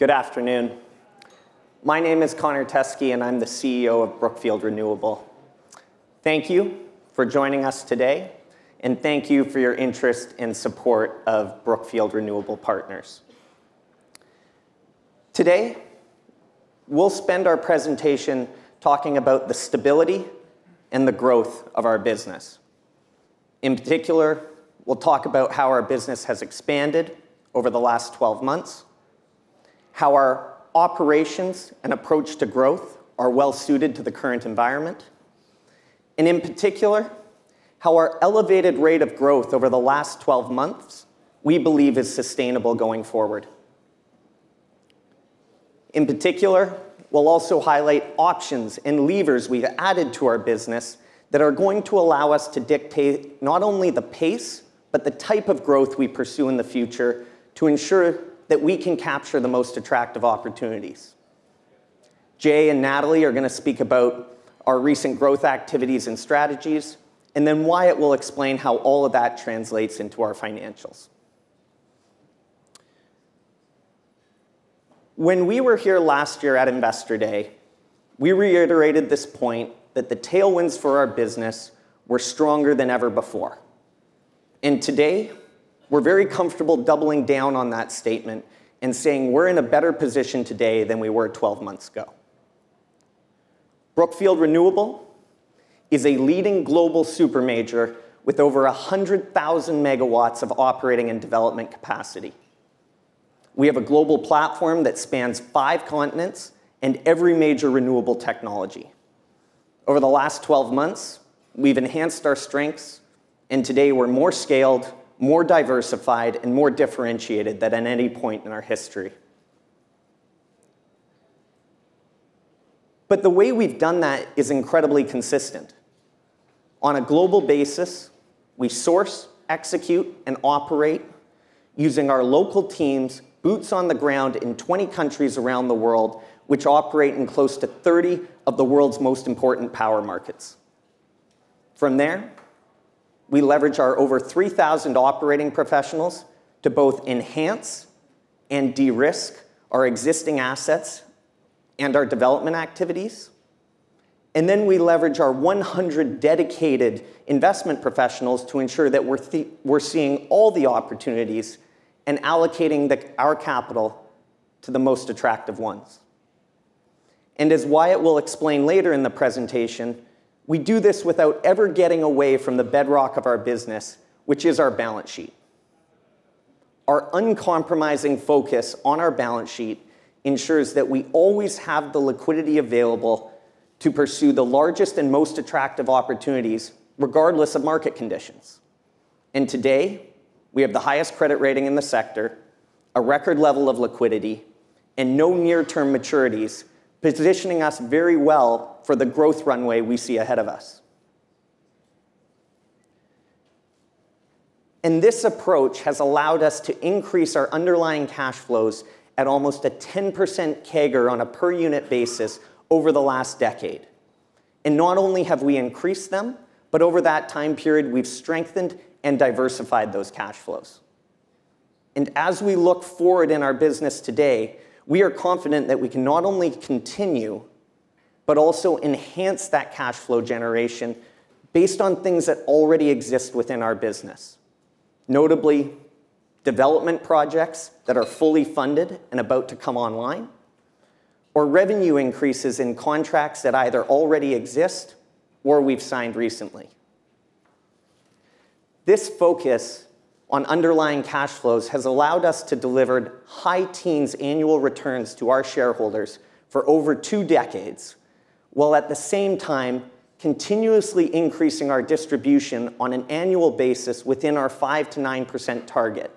Good afternoon. My name is Connor Teskey, and I'm the CEO of Brookfield Renewable. Thank you for joining us today, and thank you for your interest and support of Brookfield Renewable Partners. Today, we'll spend our presentation talking about the stability and the growth of our business. In particular, we'll talk about how our business has expanded over the last 12 months, how our operations and approach to growth are well-suited to the current environment, and in particular, how our elevated rate of growth over the last 12 months we believe is sustainable going forward. In particular, we'll also highlight options and levers we've added to our business that are going to allow us to dictate not only the pace, but the type of growth we pursue in the future to ensure that we can capture the most attractive opportunities. Jay and Natalie are going to speak about our recent growth activities and strategies, and then Wyatt will explain how all of that translates into our financials. When we were here last year at Investor Day, we reiterated this point that the tailwinds for our business were stronger than ever before. And today, we're very comfortable doubling down on that statement and saying we're in a better position today than we were 12 months ago. Brookfield Renewable is a leading global super major with over 100,000 megawatts of operating and development capacity. We have a global platform that spans five continents and every major renewable technology. Over the last 12 months, we've enhanced our strengths, and today we're more scaled, more diversified, and more differentiated than at any point in our history. But the way we've done that is incredibly consistent. On a global basis, we source, execute, and operate using our local teams, boots on the ground in 20 countries around the world, which operate in close to 30 of the world's most important power markets. From there, we leverage our over 3,000 operating professionals to both enhance and de-risk our existing assets and our development activities. And then we leverage our 100 dedicated investment professionals to ensure that we're seeing all the opportunities and allocating our capital to the most attractive ones. And as Wyatt will explain later in the presentation, we do this without ever getting away from the bedrock of our business, which is our balance sheet. Our uncompromising focus on our balance sheet ensures that we always have the liquidity available to pursue the largest and most attractive opportunities, regardless of market conditions. And today, we have the highest credit rating in the sector, a record level of liquidity, and no near-term maturities, positioning us very well for the growth runway we see ahead of us. And this approach has allowed us to increase our underlying cash flows at almost a 10% CAGR on a per unit basis over the last decade. And not only have we increased them, but over that time period, we've strengthened and diversified those cash flows. And as we look forward in our business today, we are confident that we can not only continue, but also enhance that cash flow generation based on things that already exist within our business. Notably, development projects that are fully funded and about to come online, or revenue increases in contracts that either already exist or we've signed recently. This focus on underlying cash flows has allowed us to deliver high teens annual returns to our shareholders for over two decades, while at the same time continuously increasing our distribution on an annual basis within our 5%-9% target.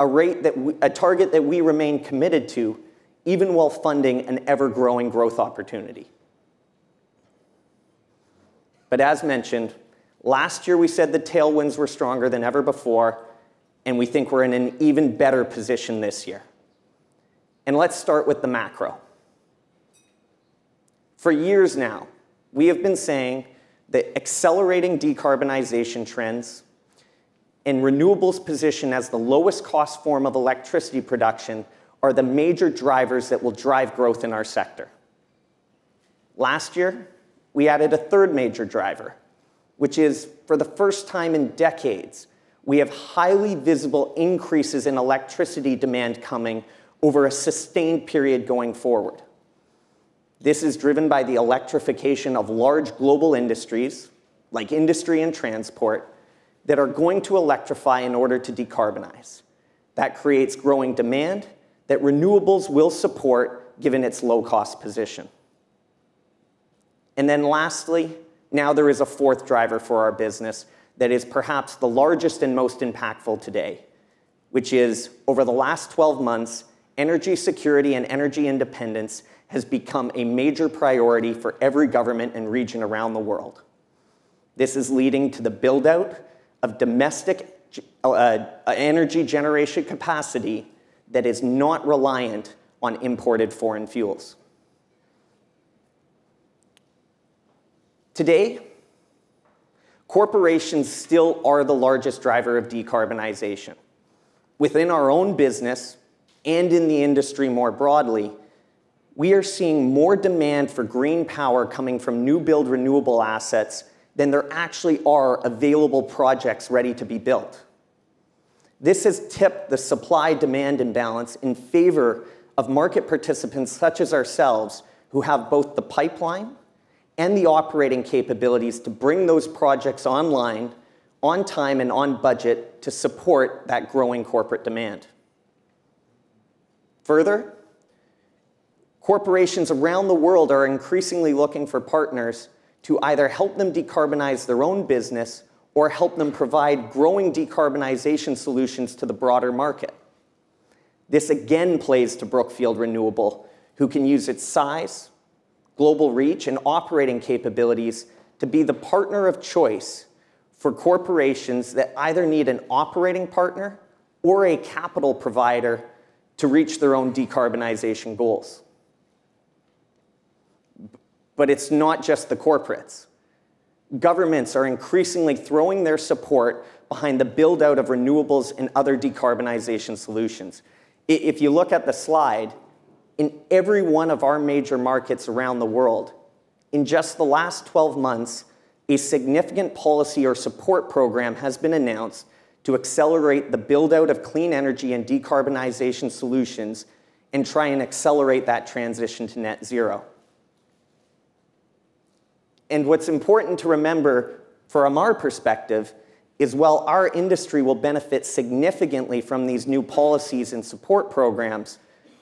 A rate that a target that we remain committed to even while funding an ever-growing growth opportunity. But as mentioned, last year we said the tailwinds were stronger than ever before, and we think we're in an even better position this year. And let's start with the macro. For years now, we have been saying that accelerating decarbonization trends and renewables position as the lowest cost form of electricity production are the major drivers that will drive growth in our sector. Last year, we added a third major driver, which is for the first time in decades, we have highly visible increases in electricity demand coming over a sustained period going forward. This is driven by the electrification of large global industries, like industry and transport, that are going to electrify in order to decarbonize. That creates growing demand that renewables will support given its low-cost position. And then lastly, now there is a fourth driver for our business that is perhaps the largest and most impactful today, which is over the last 12 months, energy security and energy independence has become a major priority for every government and region around the world. This is leading to the build-out of domestic uh, energy generation capacity that is not reliant on imported foreign fuels. Today, corporations still are the largest driver of decarbonization. Within our own business and in the industry more broadly, we are seeing more demand for green power coming from new build renewable assets than there actually are available projects ready to be built. This has tipped the supply-demand imbalance in favor of market participants such as ourselves, who have both the pipeline and the operating capabilities to bring those projects online on time and on budget to support that growing corporate demand. Further, corporations around the world are increasingly looking for partners to either help them decarbonize their own business or help them provide growing decarbonization solutions to the broader market. This again plays to Brookfield Renewable, who can use its size, global reach, and operating capabilities to be the partner of choice for corporations that either need an operating partner or a capital provider to reach their own decarbonization goals. But it's not just the corporates. Governments are increasingly throwing their support behind the build out of renewables and other decarbonization solutions. If you look at the slide, in every one of our major markets around the world. In just the last 12 months, a significant policy or support program has been announced to accelerate the build-out of clean energy and decarbonization solutions and try and accelerate that transition to net zero. And what's important to remember from our perspective is while our industry will benefit significantly from these new policies and support programs,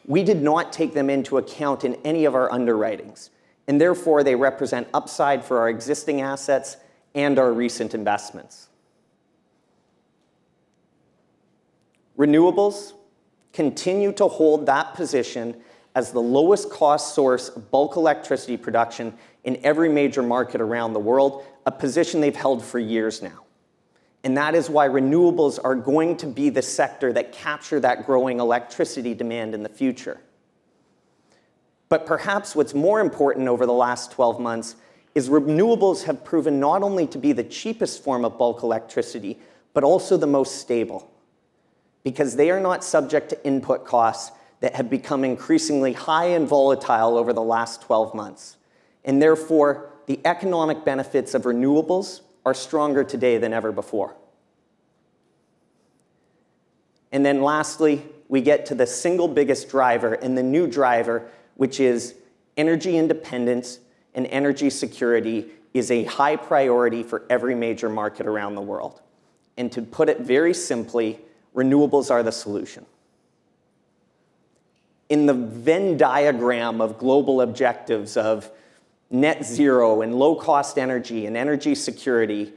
we did not take them into account in any of our underwritings, and therefore they represent upside for our existing assets and our recent investments. Renewables continue to hold that position as the lowest cost source of bulk electricity production in every major market around the world, a position they've held for years now. And that is why renewables are going to be the sector that capture that growing electricity demand in the future. But perhaps what's more important over the last 12 months is renewables have proven not only to be the cheapest form of bulk electricity, but also the most stable. Because they are not subject to input costs that have become increasingly high and volatile over the last 12 months. And therefore, the economic benefits of renewables are stronger today than ever before. And then lastly, we get to the single biggest driver and the new driver, which is energy independence and energy security is a high priority for every major market around the world. And to put it very simply, renewables are the solution. In the Venn diagram of global objectives of net zero and low cost energy and energy security,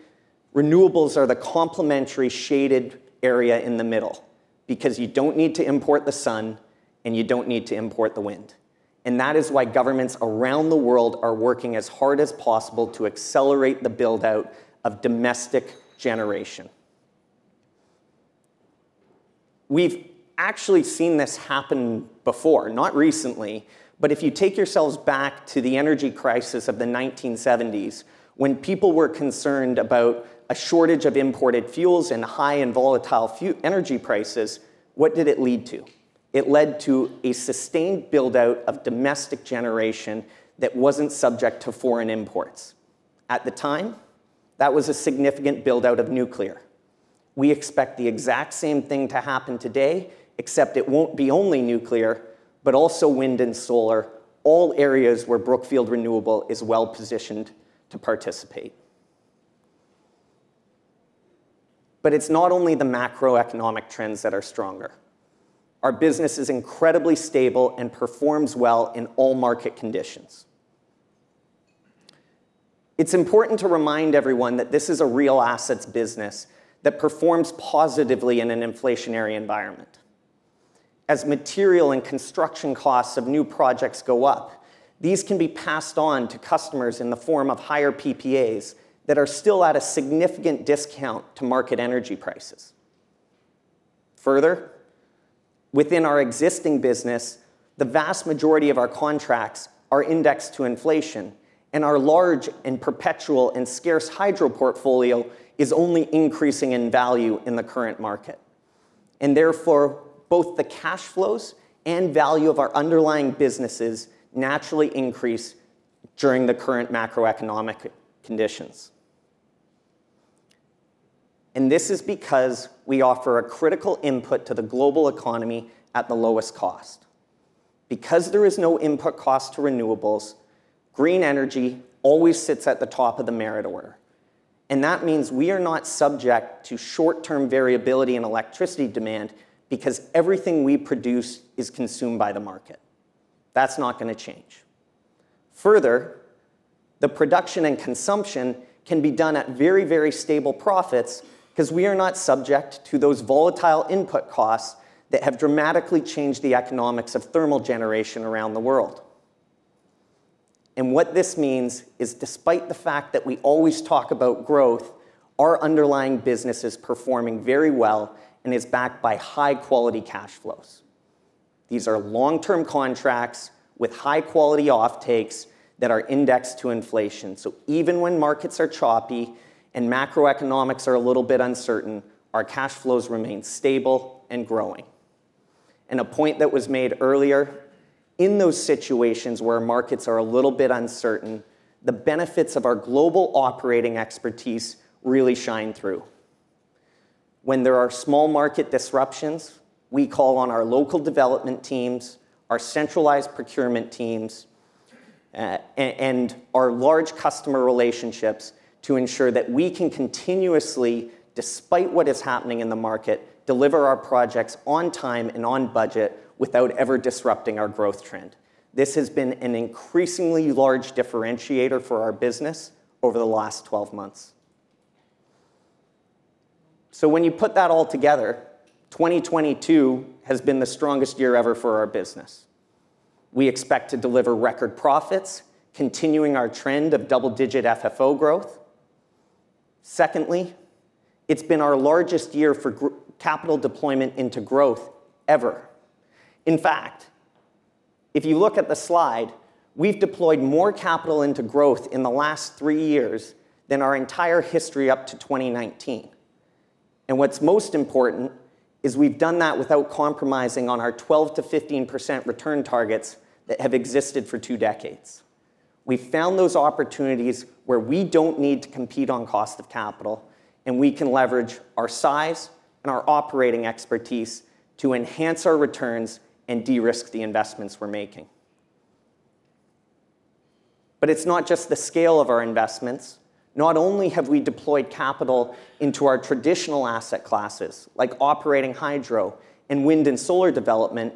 renewables are the complementary shaded area in the middle because you don't need to import the sun and you don't need to import the wind. And that is why governments around the world are working as hard as possible to accelerate the build out of domestic generation. We've actually seen this happen before, not recently, but if you take yourselves back to the energy crisis of the 1970s, when people were concerned about a shortage of imported fuels and high and volatile energy prices, what did it lead to? it led to a sustained build-out of domestic generation that wasn't subject to foreign imports. At the time, that was a significant build-out of nuclear. We expect the exact same thing to happen today, except it won't be only nuclear, but also wind and solar, all areas where Brookfield Renewable is well-positioned to participate. But it's not only the macroeconomic trends that are stronger. Our business is incredibly stable and performs well in all market conditions. It's important to remind everyone that this is a real assets business that performs positively in an inflationary environment. As material and construction costs of new projects go up, these can be passed on to customers in the form of higher PPAs that are still at a significant discount to market energy prices. Further, within our existing business, the vast majority of our contracts are indexed to inflation, and our large and perpetual and scarce hydro portfolio is only increasing in value in the current market. And therefore, both the cash flows and value of our underlying businesses naturally increase during the current macroeconomic conditions. And this is because we offer a critical input to the global economy at the lowest cost. Because there is no input cost to renewables, green energy always sits at the top of the merit order, and that means we are not subject to short-term variability in electricity demand because everything we produce is consumed by the market. That's not gonna change. Further, the production and consumption can be done at very, very stable profits because we are not subject to those volatile input costs that have dramatically changed the economics of thermal generation around the world. And what this means is, despite the fact that we always talk about growth, our underlying business is performing very well and is backed by high-quality cash flows. These are long-term contracts with high-quality offtakes that are indexed to inflation. So even when markets are choppy and macroeconomics are a little bit uncertain, our cash flows remain stable and growing. And a point that was made earlier, in those situations where markets are a little bit uncertain, the benefits of our global operating expertise really shine through. When there are small market disruptions, we call on our local development teams, our centralized procurement teams, uh, and our large customer relationships to ensure that we can continuously, despite what is happening in the market, deliver our projects on time and on budget without ever disrupting our growth trend. This has been an increasingly large differentiator for our business over the last 12 months. So when you put that all together, 2022 has been the strongest year ever for our business. We expect to deliver record profits, continuing our trend of double-digit FFO growth. Secondly, it's been our largest year for capital deployment into growth ever. In fact, if you look at the slide, we've deployed more capital into growth in the last three years than our entire history up to 2019. And what's most important is we've done that without compromising on our 12 to 15% return targets that have existed for two decades. We've found those opportunities where we don't need to compete on cost of capital, and we can leverage our size and our operating expertise to enhance our returns and de-risk the investments we're making. But it's not just the scale of our investments. Not only have we deployed capital into our traditional asset classes, like operating hydro and wind and solar development,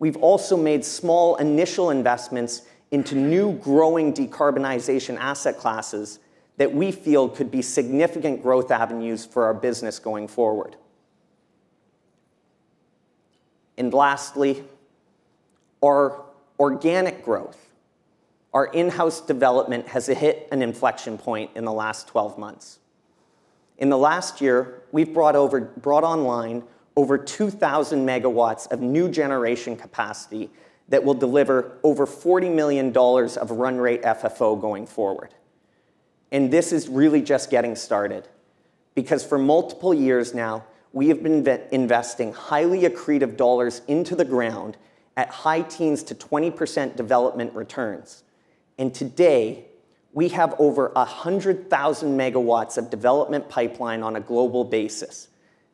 we've also made small initial investments into new, growing decarbonization asset classes that we feel could be significant growth avenues for our business going forward. And lastly, our organic growth. Our in-house development has hit an inflection point in the last 12 months. In the last year, we've brought over, brought online over 2,000 megawatts of new generation capacity that will deliver over $40 million of run rate FFO going forward. And this is really just getting started, because for multiple years now, we have been investing highly accretive dollars into the ground at high teens to 20% development returns. And today, we have over 100,000 megawatts of development pipeline on a global basis.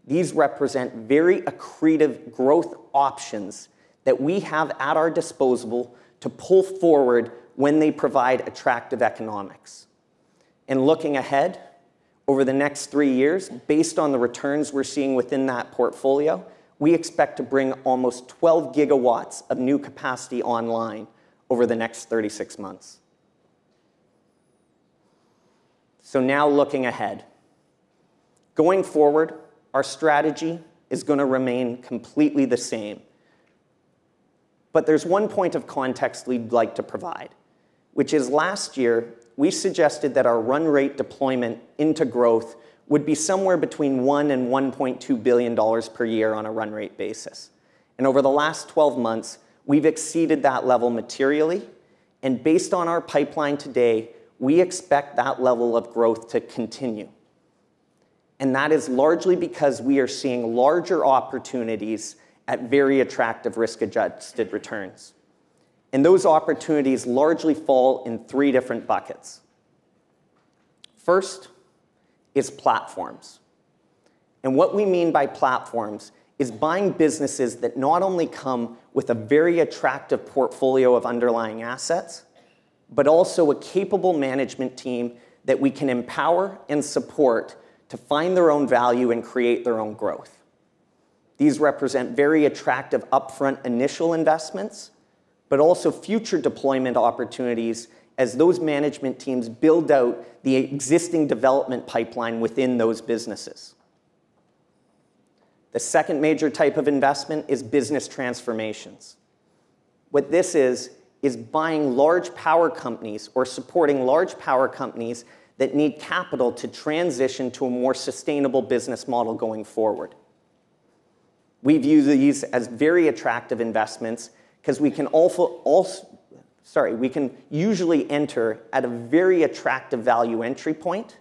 These represent very accretive growth options that we have at our disposal to pull forward when they provide attractive economics. And looking ahead, over the next three years, based on the returns we're seeing within that portfolio, we expect to bring almost 12 gigawatts of new capacity online over the next 36 months. So now looking ahead. Going forward, our strategy is gonna remain completely the same. But there's one point of context we'd like to provide, which is last year, we suggested that our run rate deployment into growth would be somewhere between $1 billion and $1.2 billion per year on a run rate basis. And over the last 12 months, we've exceeded that level materially, and based on our pipeline today, we expect that level of growth to continue. And that is largely because we are seeing larger opportunities at very attractive risk-adjusted returns. And those opportunities largely fall in three different buckets. First is platforms. And what we mean by platforms is buying businesses that not only come with a very attractive portfolio of underlying assets, but also a capable management team that we can empower and support to find their own value and create their own growth. These represent very attractive upfront initial investments, but also future deployment opportunities as those management teams build out the existing development pipeline within those businesses. The second major type of investment is business transformations. What this is, is buying large power companies or supporting large power companies that need capital to transition to a more sustainable business model going forward. We view these as very attractive investments 'cause we can usually enter at a very attractive value entry point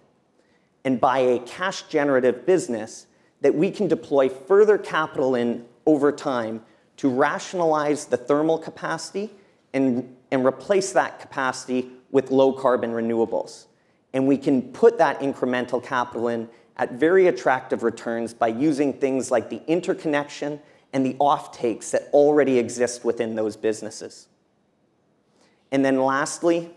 and buy a cash-generative business that we can deploy further capital in over time to rationalize the thermal capacity and replace that capacity with low-carbon renewables. And we can put that incremental capital in at very attractive returns by using things like the interconnection and the offtakes that already exist within those businesses. And then lastly,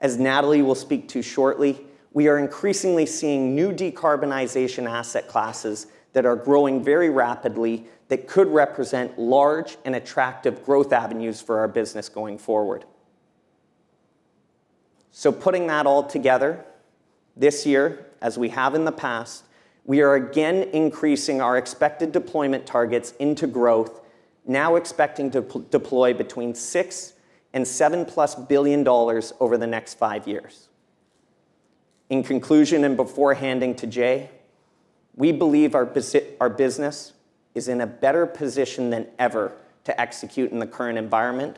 as Natalie will speak to shortly, we are increasingly seeing new decarbonization asset classes that are growing very rapidly, that could represent large and attractive growth avenues for our business going forward. So putting that all together, this year, as we have in the past, we are again increasing our expected deployment targets into growth, now expecting to deploy between $6 billion and 7+ plus billion dollars over the next five years. In conclusion, and before handing to Jay, we believe our business is in a better position than ever to execute in the current environment.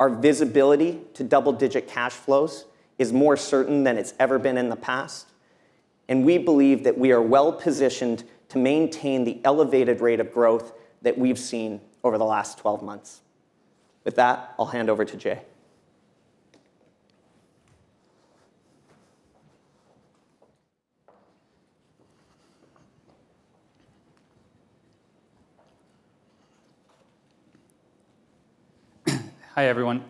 Our visibility to double-digit cash flows is more certain than it's ever been in the past, and we believe that we are well-positioned to maintain the elevated rate of growth that we've seen over the last 12 months. With that, I'll hand over to Jeh. Hi, everyone.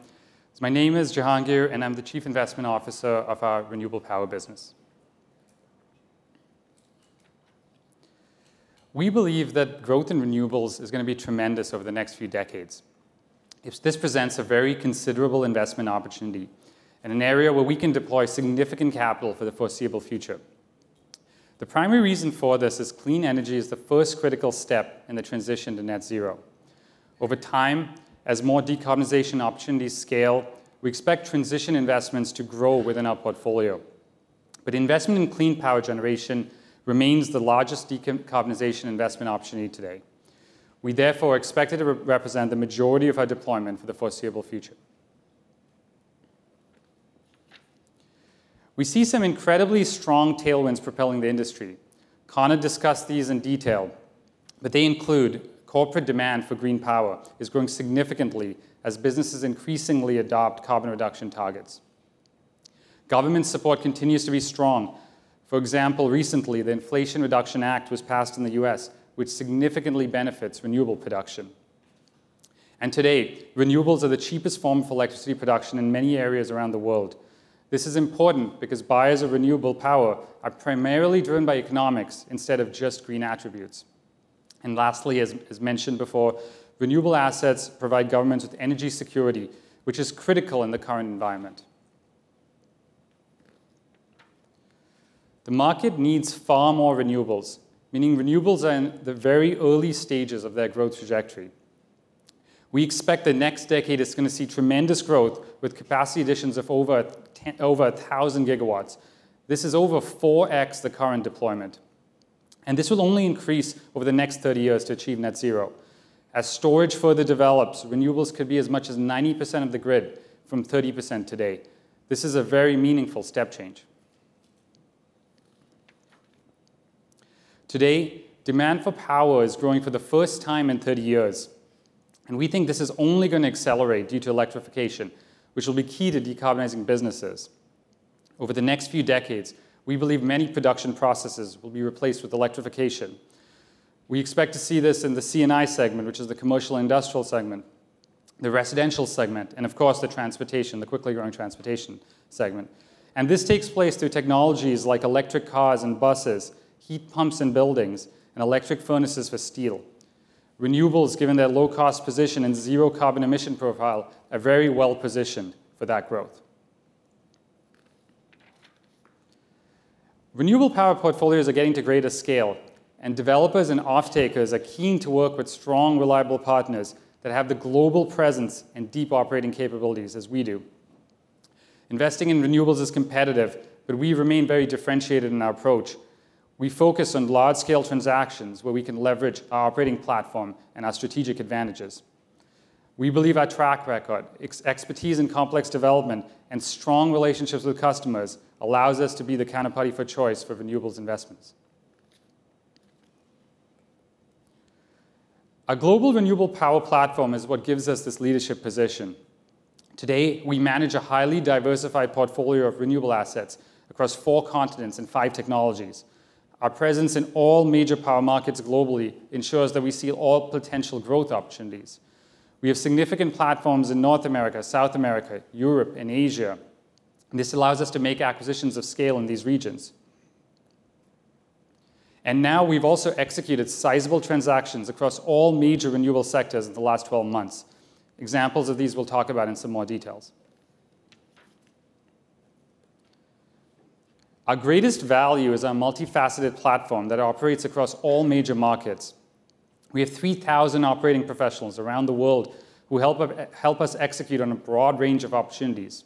My name is Jehangir, and I'm the Chief Investment Officer of our renewable power business. We believe that growth in renewables is gonna be tremendous over the next few decades. This presents a very considerable investment opportunity in an area where we can deploy significant capital for the foreseeable future. The primary reason for this is clean energy is the first critical step in the transition to net zero. Over time, as more decarbonization opportunities scale, we expect transition investments to grow within our portfolio. But investment in clean power generation remains the largest decarbonization investment opportunity today. We therefore expect it to represent the majority of our deployment for the foreseeable future. We see some incredibly strong tailwinds propelling the industry. Connor discussed these in detail, but they include corporate demand for green power is growing significantly as businesses increasingly adopt carbon reduction targets. Government support continues to be strong. For example, recently, the Inflation Reduction Act was passed in the US, which significantly benefits renewable production. And today, renewables are the cheapest form of electricity production in many areas around the world. This is important because buyers of renewable power are primarily driven by economics instead of just green attributes. And lastly, as, as mentioned before, renewable assets provide governments with energy security, which is critical in the current environment. The market needs far more renewables, meaning renewables are in the very early stages of their growth trajectory. We expect the next decade is going to see tremendous growth with capacity additions of over, 10, over 1,000 gigawatts. This is over 4x the current deployment. And this will only increase over the next 30 years to achieve net zero. As storage further develops, renewables could be as much as 90% of the grid from 30% today. This is a very meaningful step change. Today, demand for power is growing for the first time in 30 years. And we think this is only going to accelerate due to electrification, which will be key to decarbonizing businesses. Over the next few decades, we believe many production processes will be replaced with electrification. We expect to see this in the C&I segment, which is the commercial industrial segment, the residential segment, and of course the transportation, the quickly growing transportation segment. And this takes place through technologies like electric cars and buses, heat pumps in buildings, and electric furnaces for steel. Renewables, given their low cost position and zero carbon emission profile, are very well positioned for that growth. Renewable power portfolios are getting to greater scale, and developers and off-takers are keen to work with strong, reliable partners that have the global presence and deep operating capabilities as we do. Investing in renewables is competitive, but we remain very differentiated in our approach. We focus on large-scale transactions where we can leverage our operating platform and our strategic advantages. We believe our track record, ex expertise in complex development, and strong relationships with customers allows us to be the counterparty for choice for renewables investments. Our global renewable power platform is what gives us this leadership position. Today, we manage a highly diversified portfolio of renewable assets across four continents and five technologies. Our presence in all major power markets globally ensures that we see all potential growth opportunities. We have significant platforms in North America, South America, Europe, and Asia, this allows us to make acquisitions of scale in these regions. And now we've also executed sizable transactions across all major renewable sectors in the last 12 months. Examples of these we'll talk about in some more details. Our greatest value is our multifaceted platform that operates across all major markets. We have 3,000 operating professionals around the world who help, help us execute on a broad range of opportunities.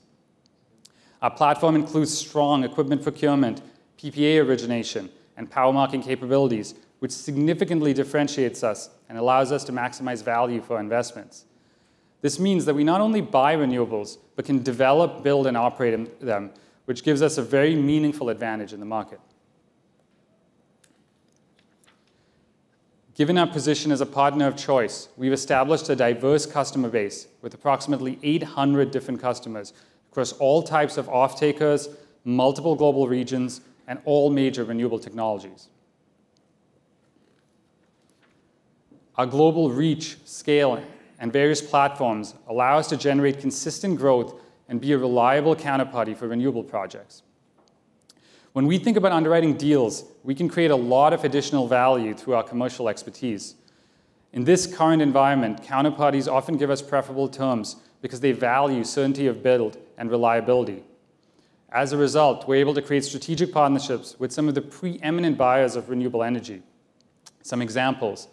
Our platform includes strong equipment procurement, PPA origination, and power marketing capabilities, which significantly differentiates us and allows us to maximize value for investments. This means that we not only buy renewables, but can develop, build, and operate them, which gives us a very meaningful advantage in the market. Given our position as a partner of choice, we've established a diverse customer base with approximately 800 different customers across all types of off-takers, multiple global regions, and all major renewable technologies. Our global reach, scale, and various platforms allow us to generate consistent growth and be a reliable counterparty for renewable projects. When we think about underwriting deals, we can create a lot of additional value through our commercial expertise. In this current environment, counterparties often give us preferable terms because they value certainty of build and reliability. As a result, we're able to create strategic partnerships with some of the preeminent buyers of renewable energy. Some examples.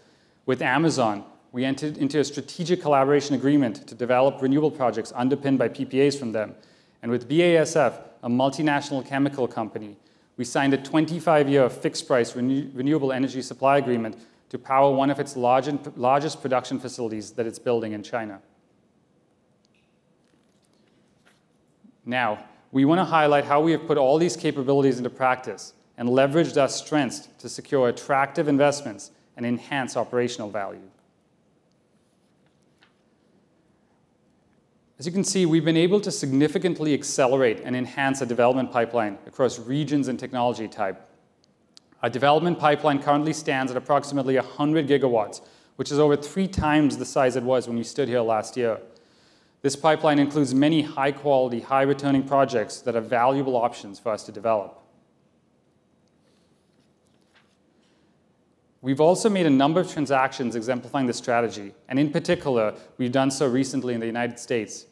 With Amazon, we entered into a strategic collaboration agreement to develop renewable projects underpinned by PPAs from them. And with BASF, a multinational chemical company, we signed a 25-year fixed-price renew renewable energy supply agreement to power one of its large largest production facilities that it's building in China. Now, we want to highlight how we have put all these capabilities into practice and leveraged our strengths to secure attractive investments and enhance operational value. As you can see, we've been able to significantly accelerate and enhance a development pipeline across regions and technology type. Our development pipeline currently stands at approximately 100 gigawatts, which is over three times the size it was when we stood here last year. This pipeline includes many high-quality, high-returning projects that are valuable options for us to develop. We've also made a number of transactions exemplifying this strategy, and in particular, we've done so recently in the United States.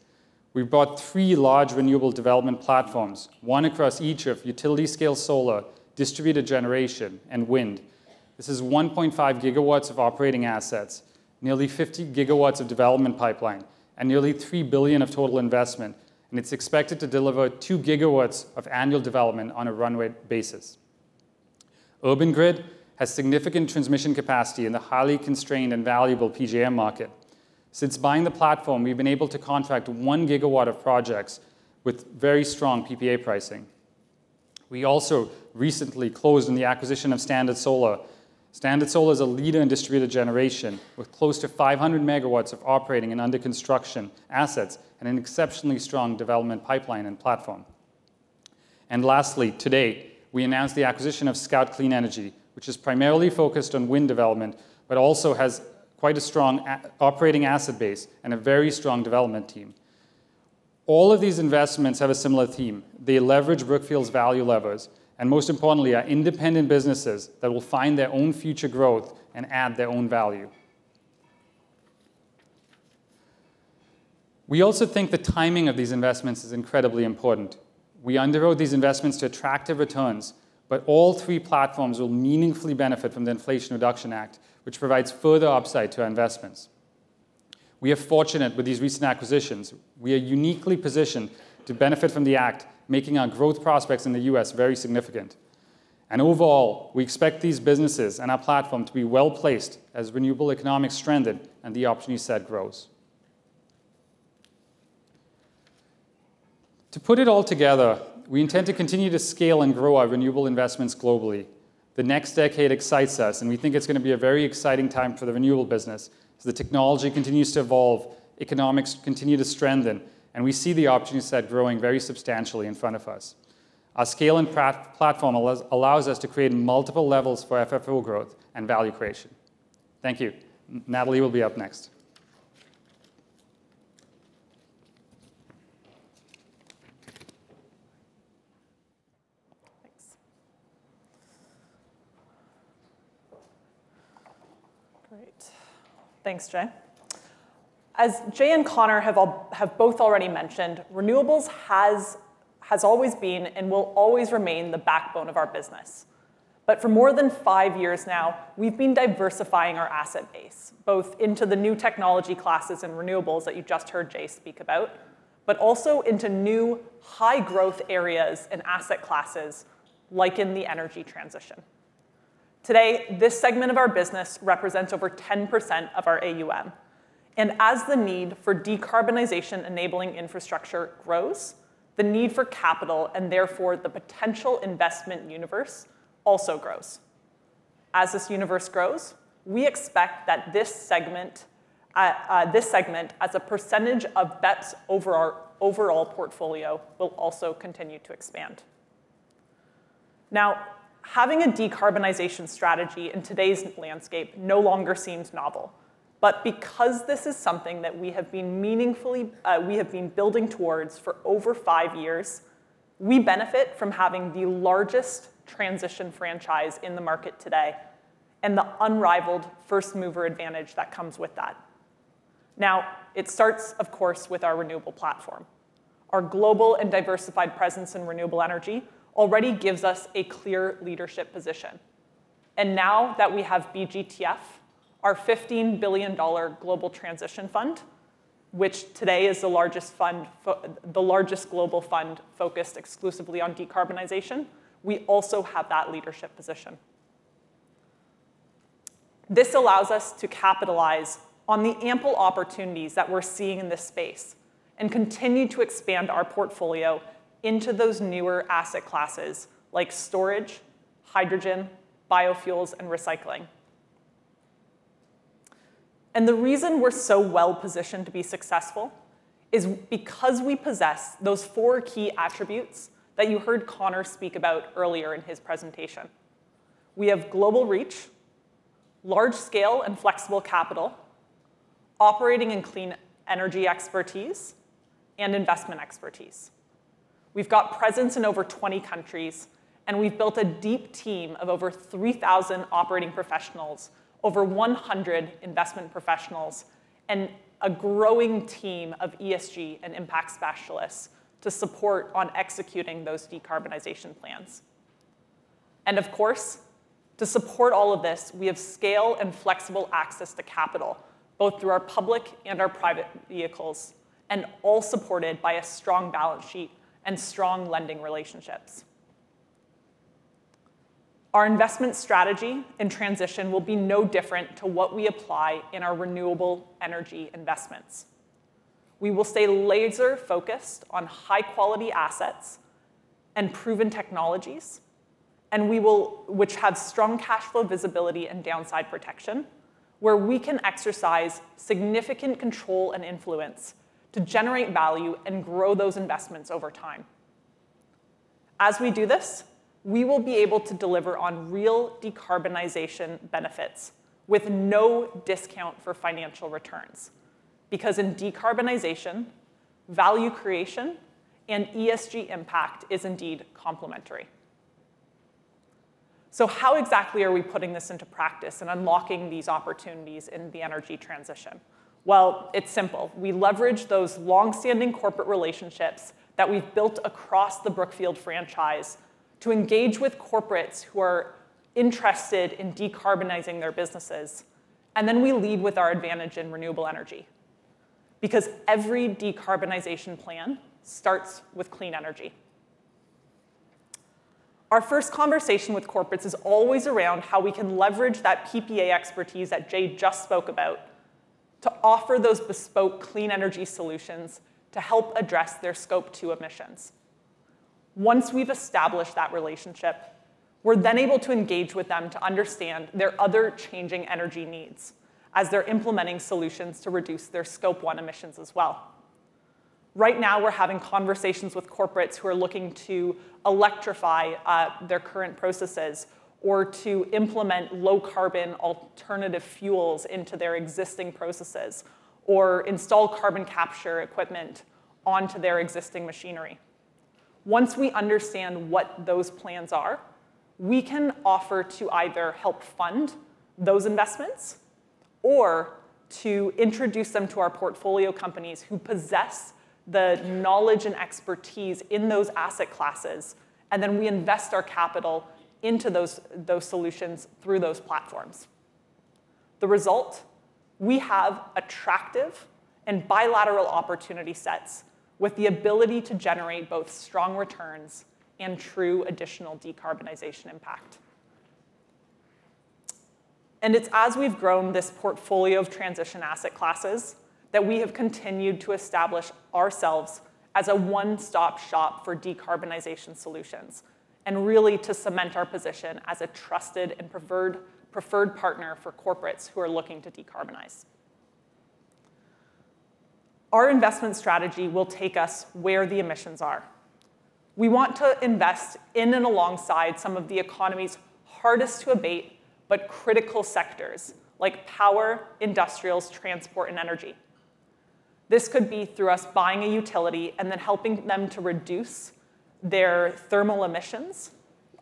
We've bought three large renewable development platforms, one across each of utility-scale solar, distributed generation, and wind. This is 1.5 gigawatts of operating assets, nearly 50 gigawatts of development pipeline, and nearly 3 billion of total investment, and it's expected to deliver 2 gigawatts of annual development on a runway basis. Urban Grid has significant transmission capacity in the highly constrained and valuable PJM market. Since buying the platform, we've been able to contract 1 gigawatt of projects with very strong PPA pricing. We also recently closed on the acquisition of Standard Solar. Standard Solar is a leader in distributed generation with close to 500 megawatts of operating and under construction assets and an exceptionally strong development pipeline and platform. And lastly, today, we announced the acquisition of Scout Clean Energy, which is primarily focused on wind development, but also has quite a strong operating asset base and a very strong development team. All of these investments have a similar theme. They leverage Brookfield's value levers, and most importantly, are independent businesses that will find their own future growth and add their own value. We also think the timing of these investments is incredibly important. We underwrote these investments to attractive returns, but all three platforms will meaningfully benefit from the Inflation Reduction Act, which provides further upside to our investments. We are fortunate with these recent acquisitions. We are uniquely positioned to benefit from the act, making our growth prospects in the U.S. very significant. And overall, we expect these businesses and our platform to be well-placed as renewable economics strengthen and the opportunity set grows. To put it all together, we intend to continue to scale and grow our renewable investments globally. The next decade excites us, and we think it's going to be a very exciting time for the renewable business as the technology continues to evolve, economics continue to strengthen, and we see the opportunity set growing very substantially in front of us. Our scale and platform allows us to create multiple levels for FFO growth and value creation. Thank you. Natalie will be up next. Thanks, Jay. As Jay and Connor have, all, have both already mentioned, renewables has, has always been and will always remain the backbone of our business. But for more than five years now, we've been diversifying our asset base, both into the new technology classes and renewables that you just heard Jay speak about, but also into new high-growth areas and asset classes, like in the energy transition. Today, this segment of our business represents over 10% of our AUM. And as the need for decarbonization-enabling infrastructure grows, the need for capital, and therefore the potential investment universe, also grows. As this universe grows, we expect that this segment, uh, uh, this segment as a percentage of BEP's over our overall portfolio will also continue to expand. Now, having a decarbonization strategy in today's landscape no longer seems novel. But because this is something that we have been meaningfully, uh, we have been building towards for over five years, we benefit from having the largest transition franchise in the market today and the unrivaled first mover advantage that comes with that. Now, it starts, of course, with our renewable platform. Our global and diversified presence in renewable energy already gives us a clear leadership position. And now that we have BGTF, our $15 billion global transition fund, which today is the largest fund, the largest global fund focused exclusively on decarbonization, we also have that leadership position. This allows us to capitalize on the ample opportunities that we're seeing in this space and continue to expand our portfolio into those newer asset classes like storage, hydrogen, biofuels, and recycling. And the reason we're so well positioned to be successful is because we possess those four key attributes that you heard Connor speak about earlier in his presentation. We have global reach, large scale and flexible capital, operating and clean energy expertise, and investment expertise. We've got presence in over 20 countries, and we've built a deep team of over 3,000 operating professionals, over 100 investment professionals, and a growing team of ESG and impact specialists to support on executing those decarbonization plans. And of course, to support all of this, we have scale and flexible access to capital, both through our public and our private vehicles, and all supported by a strong balance sheet and strong lending relationships. Our investment strategy in transition will be no different to what we apply in our renewable energy investments. We will stay laser-focused on high-quality assets and proven technologies, and we will, which have strong cash flow visibility and downside protection, where we can exercise significant control and influence to generate value and grow those investments over time. As we do this, we will be able to deliver on real decarbonization benefits with no discount for financial returns. Because in decarbonization, value creation and ESG impact is indeed complementary. So how exactly are we putting this into practice and unlocking these opportunities in the energy transition? Well, it's simple. We leverage those long-standing corporate relationships that we've built across the Brookfield franchise to engage with corporates who are interested in decarbonizing their businesses. And then we lead with our advantage in renewable energy. Because every decarbonization plan starts with clean energy. Our first conversation with corporates is always around how we can leverage that PPA expertise that Jay just spoke about to offer those bespoke clean energy solutions to help address their Scope 2 emissions. Once we've established that relationship, we're then able to engage with them to understand their other changing energy needs as they're implementing solutions to reduce their Scope 1 emissions as well. Right now, we're having conversations with corporates who are looking to electrify uh, their current processes or to implement low carbon alternative fuels into their existing processes or install carbon capture equipment onto their existing machinery. Once we understand what those plans are, we can offer to either help fund those investments or to introduce them to our portfolio companies who possess the knowledge and expertise in those asset classes, and then we invest our capital into those, those solutions through those platforms. The result, we have attractive and bilateral opportunity sets with the ability to generate both strong returns and true additional decarbonization impact. And it's as we've grown this portfolio of transition asset classes that we have continued to establish ourselves as a one-stop shop for decarbonization solutions, and really to cement our position as a trusted and preferred, preferred partner for corporates who are looking to decarbonize. Our investment strategy will take us where the emissions are. We want to invest in and alongside some of the economy's hardest to abate but critical sectors like power, industrials, transport, and energy. This could be through us buying a utility and then helping them to reduce their thermal emissions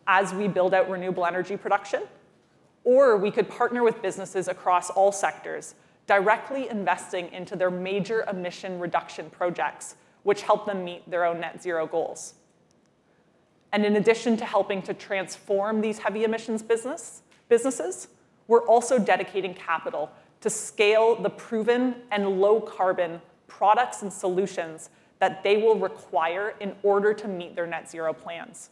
as we build out renewable energy production. Or we could partner with businesses across all sectors directly investing into their major emission reduction projects, which help them meet their own net zero goals. And in addition to helping to transform these heavy emissions business, businesses, we're also dedicating capital to scale the proven and low carbon products and solutions that they will require in order to meet their net zero plans.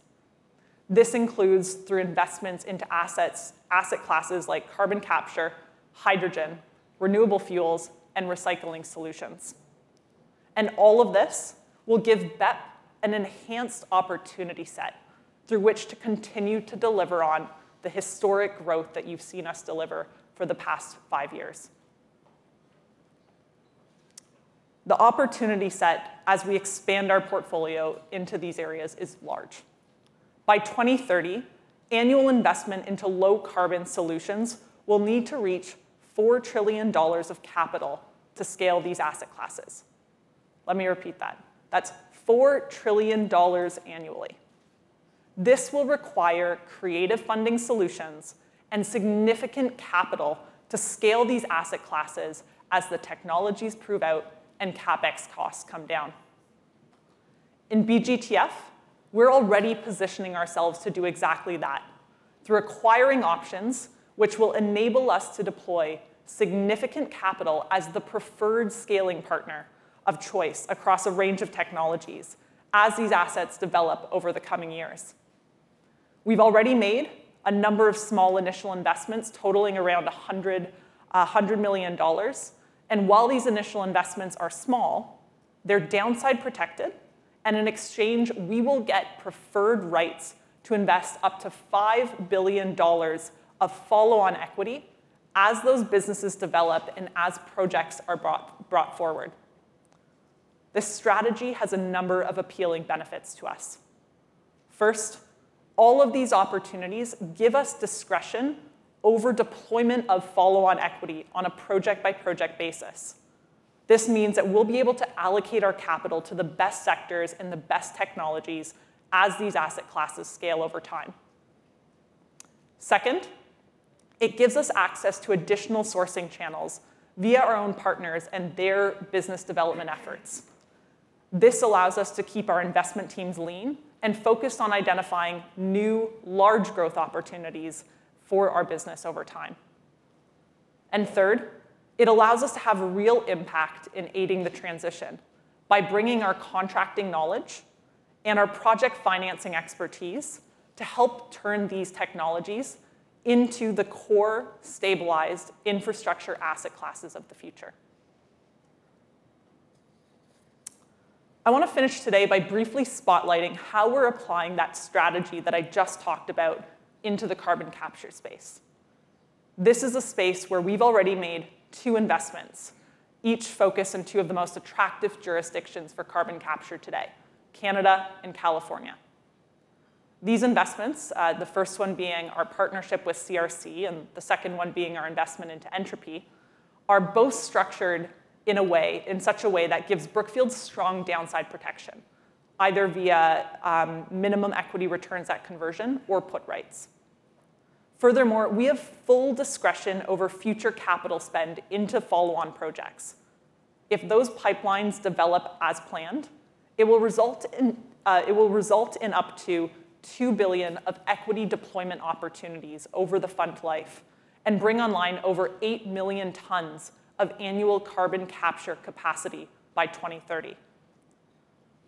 This includes through investments into assets, asset classes like carbon capture, hydrogen, renewable fuels, and recycling solutions. And all of this will give BEP an enhanced opportunity set through which to continue to deliver on the historic growth that you've seen us deliver for the past five years. The opportunity set as we expand our portfolio into these areas is large. By 2030, annual investment into low-carbon solutions will need to reach $4 trillion of capital to scale these asset classes. Let me repeat that. That's $4 trillion annually. This will require creative funding solutions and significant capital to scale these asset classes as the technologies prove out and CapEx costs come down. In BGTF, we're already positioning ourselves to do exactly that through acquiring options which will enable us to deploy significant capital as the preferred scaling partner of choice across a range of technologies as these assets develop over the coming years. We've already made a number of small initial investments totaling around $100 million. And while these initial investments are small, they're downside protected. And in exchange, we will get preferred rights to invest up to $5 billion of follow-on equity as those businesses develop and as projects are brought brought forward. This strategy has a number of appealing benefits to us. First, all of these opportunities give us discretion over deployment of follow-on equity on a project-by-project basis. This means that we'll be able to allocate our capital to the best sectors and the best technologies as these asset classes scale over time. Second, it gives us access to additional sourcing channels via our own partners and their business development efforts. This allows us to keep our investment teams lean and focused on identifying new large growth opportunities for our business over time. And third, it allows us to have real impact in aiding the transition by bringing our contracting knowledge and our project financing expertise to help turn these technologies into the core stabilized infrastructure asset classes of the future. I want to finish today by briefly spotlighting how we're applying that strategy that I just talked about into the carbon capture space. This is a space where we've already made two investments, each focused in two of the most attractive jurisdictions for carbon capture today, Canada and California. These investments, uh, the first one being our partnership with CRC and the second one being our investment into Entropy, are both structured in a way, in such a way that gives Brookfield strong downside protection, either via um, minimum equity returns at conversion or put rights. Furthermore, we have full discretion over future capital spend into follow-on projects. If those pipelines develop as planned, it will result in uh, up to 2 billion of equity deployment opportunities over the fund life and bring online over 8 million tons of annual carbon capture capacity by 2030.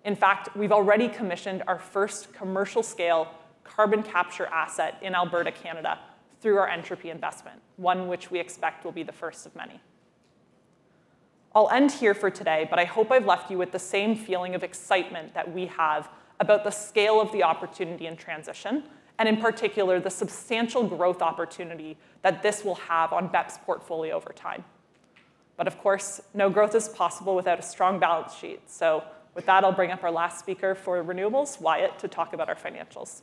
In fact, we've already commissioned our first commercial-scale carbon capture asset in Alberta, Canada, through our Entropy investment, one which we expect will be the first of many. I'll end here for today, but I hope I've left you with the same feeling of excitement that we have about the scale of the opportunity in transition, and in particular, the substantial growth opportunity that this will have on BEP's portfolio over time. But of course, no growth is possible without a strong balance sheet. So with that, I'll bring up our last speaker for renewables, Wyatt, to talk about our financials.